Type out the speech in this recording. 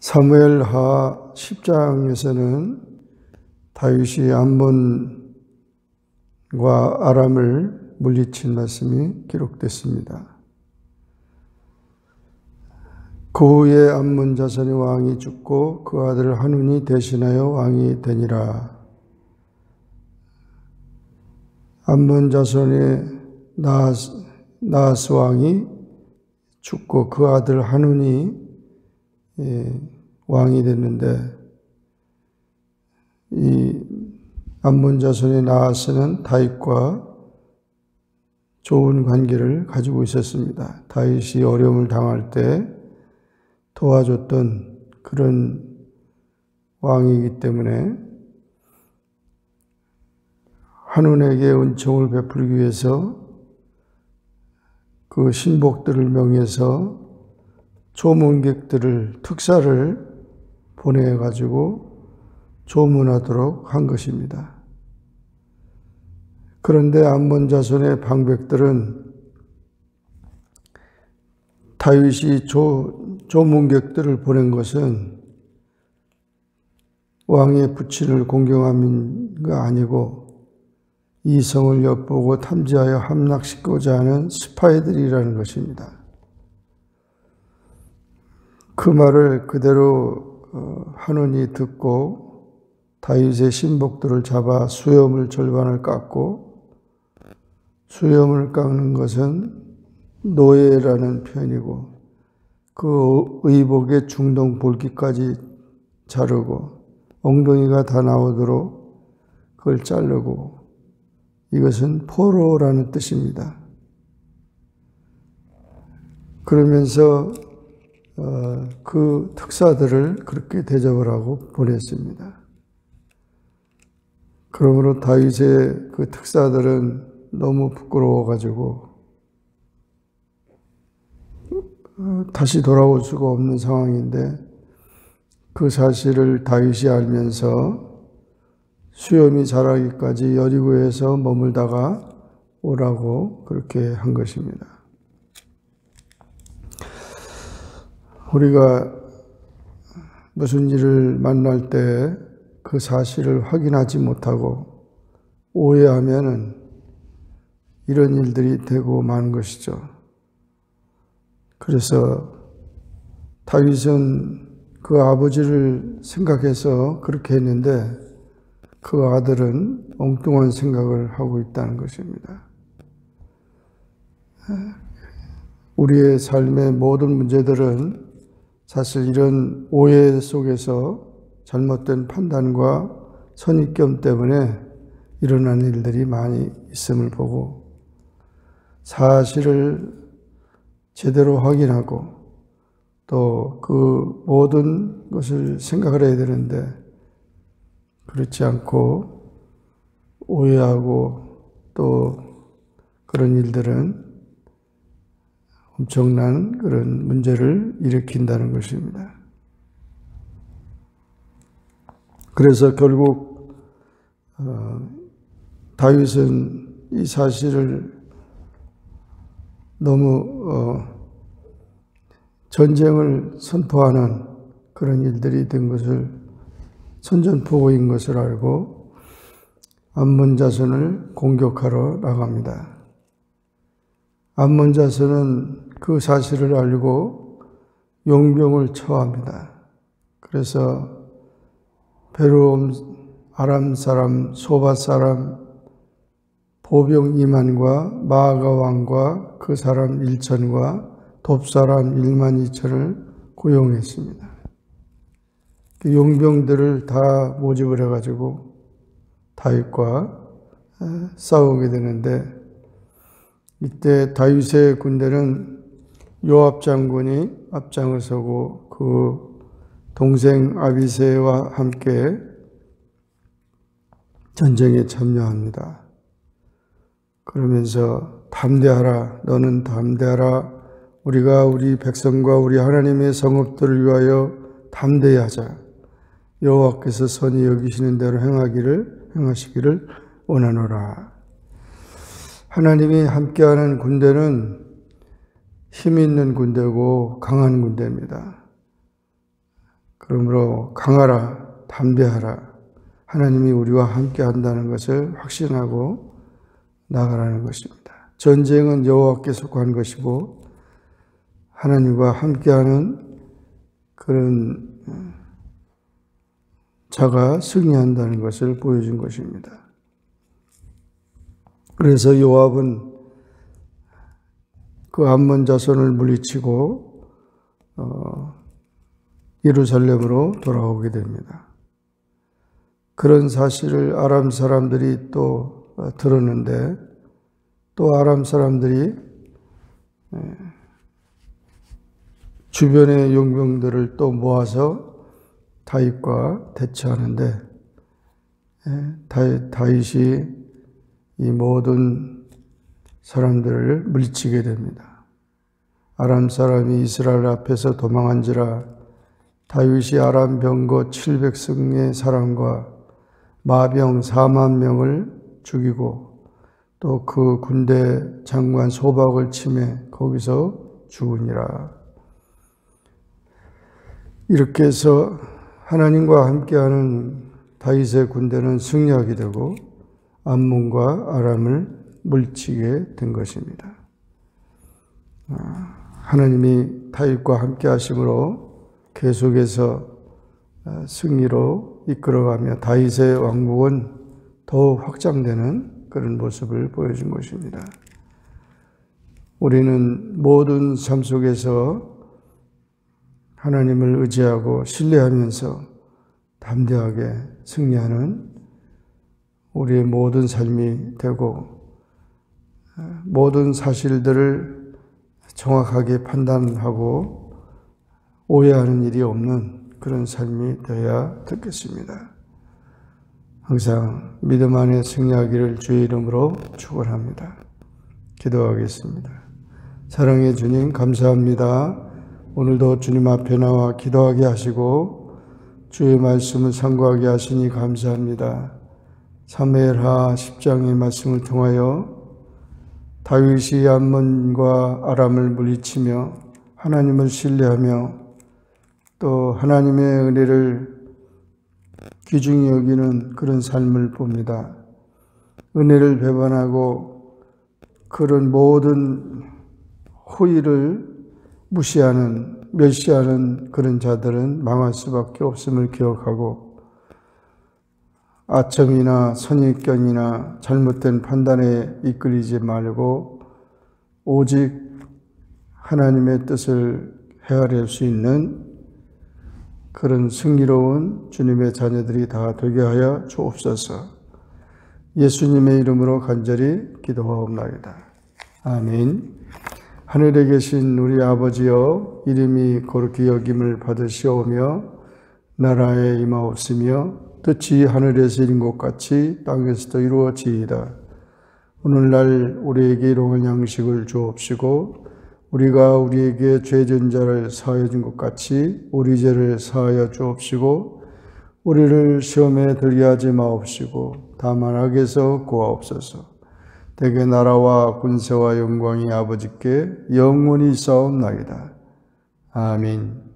사무엘하 10장에서는 다윗이 암몬과 아람을 물리친 말씀이 기록됐습니다. 그 후에 암몬 자손의 왕이 죽고 그 아들 한운이 대신하여 왕이 되니라. 암몬 자손의 나하스, 나하스 왕이 죽고 그 아들 한운이 예, 왕이 됐는데 이 암몬 자손의 나하스는 다윗과 좋은 관계를 가지고 있었습니다. 다윗이 어려움을 당할 때 도와줬던 그런 왕이기 때문에 한운에게 은총을 베풀기 위해서 그 신복들을 명해서 조문객들을 특사를 보내 가지고 조문하도록 한 것입니다. 그런데 암몬 자손의 방백들은 다윗이 조, 조문객들을 보낸 것은 왕의 부친을 공경함인가 아니고 이성을 엿보고 탐지하여 함락시키고자 하는 스파이들이라는 것입니다. 그 말을 그대로 어, 한원이 듣고 다윗의 신복들을 잡아 수염을 절반을 깎고 수염을 깎는 것은 노예라는 표현이고 그 의복의 중동 볼기까지 자르고 엉덩이가 다 나오도록 그걸 자르고 이것은 포로라는 뜻입니다. 그러면서 어, 그 특사들을 그렇게 대접을 하고 보냈습니다. 그러므로 다윗의 그 특사들은 너무 부끄러워가지고 어, 다시 돌아올 수가 없는 상황인데 그 사실을 다윗이 알면서 수염이 자라기까지 여리고에서 머물다가 오라고 그렇게 한 것입니다. 우리가 무슨 일을 만날 때 그 사실을 확인하지 못하고 오해하면은 이런 일들이 되고 마는 것이죠. 그래서 다윗은 그 아버지를 생각해서 그렇게 했는데 그 아들은 엉뚱한 생각을 하고 있다는 것입니다. 우리의 삶의 모든 문제들은 사실 이런 오해 속에서 잘못된 판단과 선입견 때문에 일어나는 일들이 많이 있음을 보고 사실을 제대로 확인하고 또 그 모든 것을 생각을 해야 되는데 그렇지 않고 오해하고 또 그런 일들은 엄청난 그런 문제를 일으킨다는 것입니다. 그래서 결국 어, 다윗은 이 사실을 너무 어, 전쟁을 선포하는 그런 일들이 된 것을 선전포고인 것을 알고 암몬 자손을 공격하러 나갑니다. 암몬 자손은 그 사실을 알고 용병을 처합니다. 그래서 베르옴 아람 사람, 소바 사람, 보병 이만과 마아가 왕과 그 사람 일천과 돕 사람 일만 이천을 고용했습니다. 그 용병들을 다 모집을 해가지고 다윗과 싸우게 되는데 이때 다윗의 군대는 요압 장군이 앞장을 서고 그 동생 아비세와 함께 전쟁에 참여합니다. 그러면서 담대하라, 너는 담대하라. 우리가 우리 백성과 우리 하나님의 성읍들을 위하여 담대히 하자. 여호와께서 선히 여기시는 대로 행하기를 행하시기를 원하노라. 하나님이 함께하는 군대는 힘 있는 군대고 강한 군대입니다. 그러므로 강하라, 담대하라. 하나님이 우리와 함께 한다는 것을 확신하고 나가라는 것입니다. 전쟁은 여호와께 속한 것이고 하나님과 함께하는 그런 자가 승리한다는 것을 보여준 것입니다. 그래서 요압은 그 암몬 자손을 물리치고 어, 예루살렘으로 돌아오게 됩니다. 그런 사실을 아람 사람들이 또 들었는데 또 아람 사람들이 주변의 용병들을 또 모아서 다윗과 대처하는데 다윗이 이 모든 사람들을 물리치게 됩니다. 아람 사람이 이스라엘 앞에서 도망한지라 다윗이 아람 병거 700승의 사람과 마병 4만 명을 죽이고 또 그 군대 장관 소박을 침해 거기서 죽으니라. 이렇게 해서 하나님과 함께하는 다윗의 군대는 승리하게 되고 암몬과 아람을 물치게 된 것입니다. 아, 하나님이 다윗과 함께 하심으로 계속해서 아, 승리로 이끌어가며 다윗의 왕국은 더욱 확장되는 그런 모습을 보여준 것입니다. 우리는 모든 삶 속에서 하나님을 의지하고 신뢰하면서 담대하게 승리하는 우리의 모든 삶이 되고 모든 사실들을 정확하게 판단하고 오해하는 일이 없는 그런 삶이 되어야 되겠습니다. 항상 믿음 안에 승리하기를 주의 이름으로 축원합니다. 기도하겠습니다. 사랑의 주님 감사합니다. 오늘도 주님 앞에 나와 기도하게 하시고 주의 말씀을 상고하게 하시니 감사합니다. 사무엘하 10장의 말씀을 통하여 다윗이 암몬과 아람을 물리치며 하나님을 신뢰하며 또 하나님의 은혜를 귀중히 여기는 그런 삶을 봅니다. 은혜를 배반하고 그런 모든 호의를 무시하는, 멸시하는 그런 자들은 망할 수밖에 없음을 기억하고 아첨이나 선입견이나 잘못된 판단에 이끌리지 말고 오직 하나님의 뜻을 헤아릴 수 있는 그런 승리로운 주님의 자녀들이 다 되게 하여 주옵소서. 예수님의 이름으로 간절히 기도하옵나이다. 아멘. 하늘에 계신 우리 아버지여 이름이 거룩히 여김을 받으시오며 나라에 임하옵으며 뜻이 하늘에서 이룬 것 같이 땅에서도 이루어지이다. 오늘날 우리에게 일용할 양식을 주옵시고 우리가 우리에게 죄진 자를 사하여 준 것 같이 우리 죄를 사하여 주옵시고 우리를 시험에 들게 하지 마옵시고 다만 악에서 구하옵소서. 대개 나라와 군세와 영광이 아버지께 영원히 싸움나이다. 아멘.